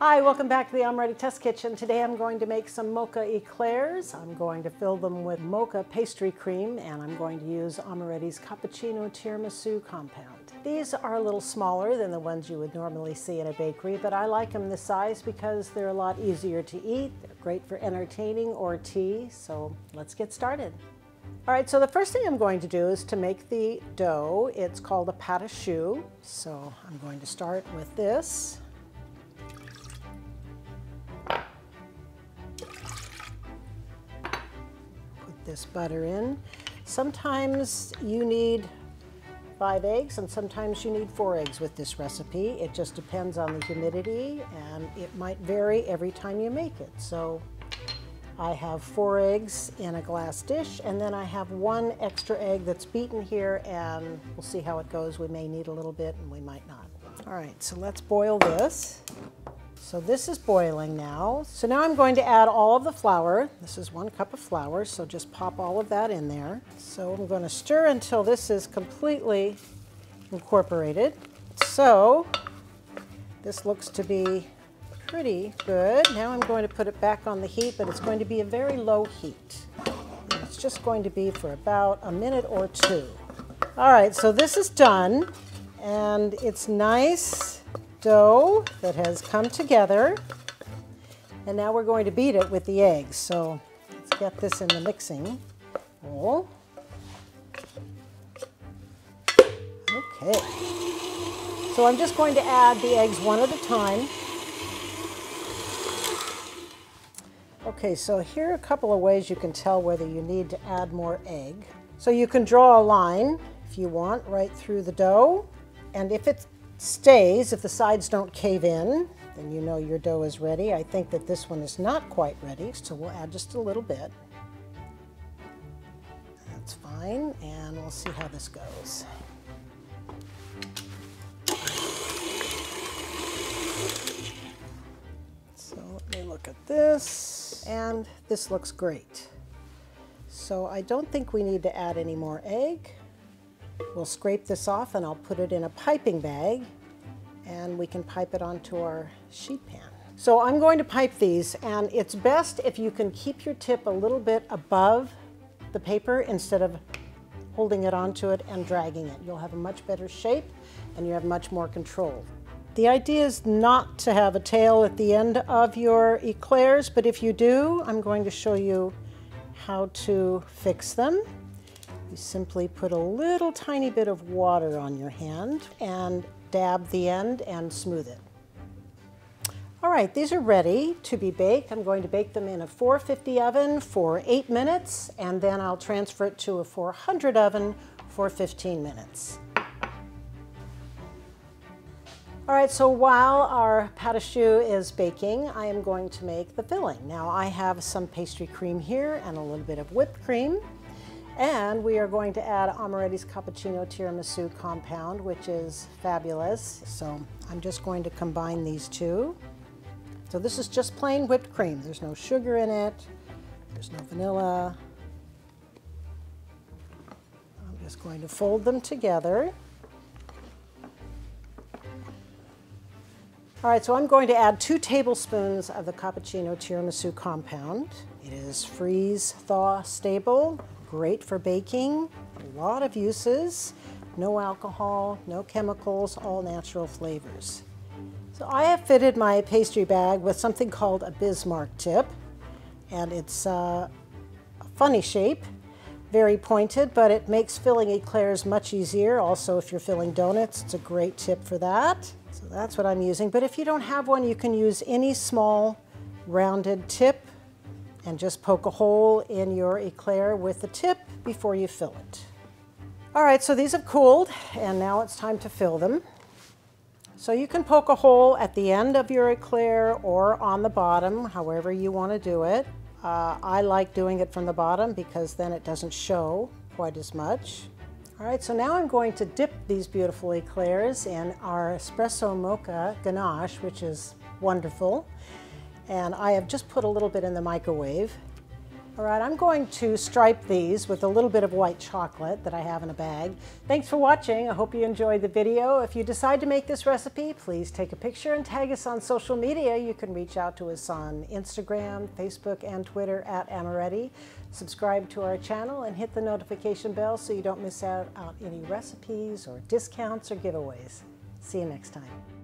Hi, welcome back to the Amoretti Test Kitchen. Today I'm going to make some mocha eclairs. I'm going to fill them with mocha pastry cream and I'm going to use Amoretti's Cappuccino Tiramisu compound. These are a little smaller than the ones you would normally see in a bakery, but I like them this size because they're a lot easier to eat. They're great for entertaining or tea, so let's get started. All right, so the first thing I'm going to do is to make the dough. It's called a pâte à choux. So I'm going to start with this. This butter in. Sometimes you need five eggs and sometimes you need four eggs with this recipe. It just depends on the humidity and it might vary every time you make it. So I have four eggs in a glass dish and then I have one extra egg that's beaten here and we'll see how it goes. We may need a little bit and we might not. All right, so let's boil this. So this is boiling now. So now I'm going to add all of the flour. This is one cup of flour, so just pop all of that in there. So I'm going to stir until this is completely incorporated. So this looks to be pretty good. Now I'm going to put it back on the heat, but it's going to be a very low heat. It's just going to be for about a minute or two. All right, so this is done, and it's nice dough that has come together. And now we're going to beat it with the eggs. So let's get this in the mixing bowl. Okay. So I'm just going to add the eggs one at a time. Okay, so here are a couple of ways you can tell whether you need to add more egg. So you can draw a line, if you want, right through the dough. And if it's stays, if the sides don't cave in, then you know your dough is ready. I think that this one is not quite ready, so we'll add just a little bit. That's fine, and we'll see how this goes. So let me look at this, and this looks great. So I don't think we need to add any more egg. We'll scrape this off and I'll put it in a piping bag and we can pipe it onto our sheet pan. So I'm going to pipe these and it's best if you can keep your tip a little bit above the paper instead of holding it onto it and dragging it. You'll have a much better shape and you have much more control. The idea is not to have a tail at the end of your eclairs, but if you do, I'm going to show you how to fix them. You simply put a little tiny bit of water on your hand and dab the end and smooth it. All right, these are ready to be baked. I'm going to bake them in a 450 oven for eight minutes, and then I'll transfer it to a 400 oven for 15 minutes. All right, so while our pâte choux is baking, I am going to make the filling. Now I have some pastry cream here and a little bit of whipped cream. And we are going to add Amoretti's Cappuccino Tiramisu compound, which is fabulous. So I'm just going to combine these two. So this is just plain whipped cream. There's no sugar in it. There's no vanilla. I'm just going to fold them together. All right, so I'm going to add two tablespoons of the Cappuccino Tiramisu compound. It is freeze thaw stable Great for baking, a lot of uses, no alcohol, no chemicals, all natural flavors. So I have fitted my pastry bag with something called a Bismarck tip, and it's uh, a funny shape, very pointed, but it makes filling eclairs much easier. Also, if you're filling donuts, it's a great tip for that. So that's what I'm using. But if you don't have one, you can use any small rounded tip and just poke a hole in your eclair with the tip before you fill it. All right, so these have cooled and now it's time to fill them. So you can poke a hole at the end of your eclair or on the bottom, however you want to do it. Uh, I like doing it from the bottom because then it doesn't show quite as much. All right, so now I'm going to dip these beautiful eclairs in our espresso mocha ganache, which is wonderful and I have just put a little bit in the microwave. All right, I'm going to stripe these with a little bit of white chocolate that I have in a bag. Thanks for watching. I hope you enjoyed the video. If you decide to make this recipe, please take a picture and tag us on social media. You can reach out to us on Instagram, Facebook, and Twitter at Amoretti. Subscribe to our channel and hit the notification bell so you don't miss out on any recipes or discounts or giveaways. See you next time.